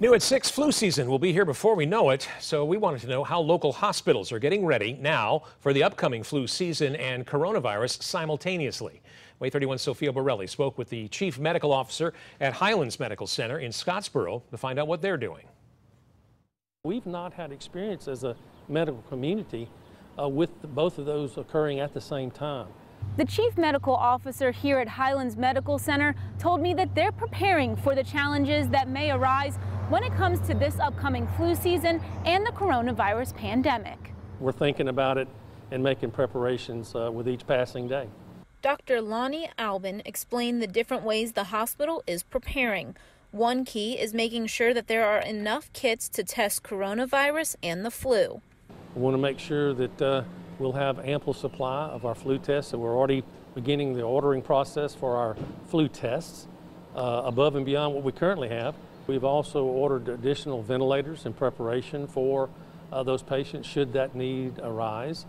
New at 6, flu season will be here before we know it, so we wanted to know how local hospitals are getting ready now for the upcoming flu season and coronavirus simultaneously. WAAY 31 Sophia Borrelli spoke with the chief medical officer at Highlands Medical Center in Scottsboro to find out what they're doing. We've not had experience as a medical community uh, with both of those occurring at the same time. The chief medical officer here at Highlands Medical Center told me that they're preparing for the challenges that may arise when it comes to this upcoming flu season and the coronavirus pandemic. We're thinking about it and making preparations uh, with each passing day. Dr. Lonnie Albin explained the different ways the hospital is preparing. One key is making sure that there are enough kits to test coronavirus and the flu. We want to make sure that uh, we'll have ample supply of our flu tests, so we're already beginning the ordering process for our flu tests uh, above and beyond what we currently have. We've also ordered additional ventilators in preparation for uh, those patients should that need arise.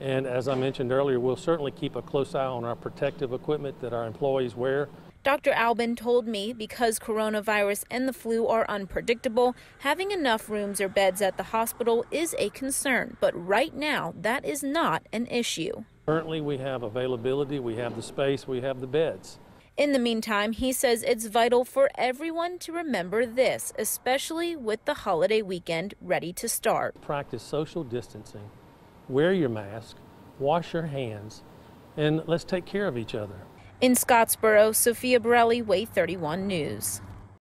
And as I mentioned earlier, we'll certainly keep a close eye on our protective equipment that our employees wear. Dr. Albin told me because coronavirus and the flu are unpredictable, having enough rooms or beds at the hospital is a concern. But right now, that is not an issue. Currently, we have availability, we have the space, we have the beds. In the meantime, he says it's vital for everyone to remember this, especially with the holiday weekend ready to start. Practice social distancing, wear your mask, wash your hands, and let's take care of each other. In Scottsboro, Sophia Borrelli, WAAY 31 News.